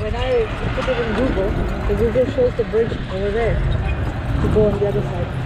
when I put it in Google, the Google shows the bridge over there to go on the other side.